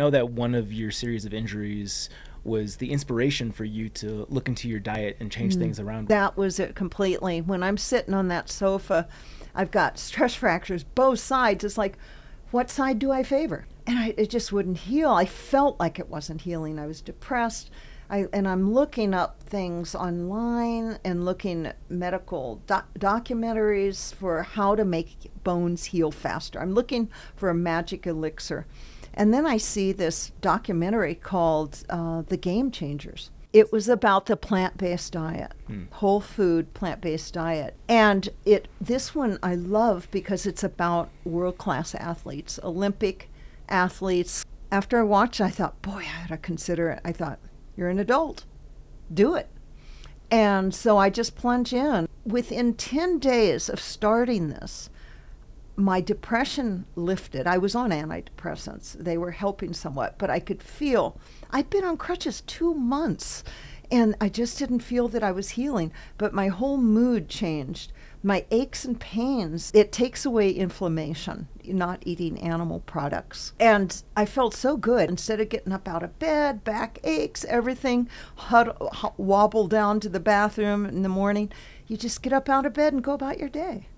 know that one of your series of injuries was the inspiration for you to look into your diet and change mm. things around. That was it completely. When I'm sitting on that sofa, I've got stress fractures both sides. It's like, what side do I favor? And I, it just wouldn't heal. I felt like it wasn't healing. I was depressed. I, and I'm looking up things online and looking at medical doc- documentaries for how to make bones heal faster. I'm looking for a magic elixir. And then I see this documentary called uh, The Game Changers. It was about the plant-based diet, whole food plant-based diet. And it this one I love because it's about world-class athletes, Olympic athletes. After I watched, I thought, boy, I had to consider it. I thought, you're an adult. Do it. And so I just plunge in. Within 10 days of starting this, my depression lifted. I was on antidepressants. They were helping somewhat, but I could feel I'd been on crutches two months and I just didn't feel that I was healing. But my whole mood changed. My aches and pains, it takes away inflammation, not eating animal products. And I felt so good. Instead of getting up out of bed, back aches, everything, hud- h- wobble down to the bathroom in the morning, you just get up out of bed and go about your day.